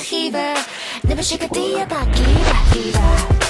fever Never shake a day about fever, fever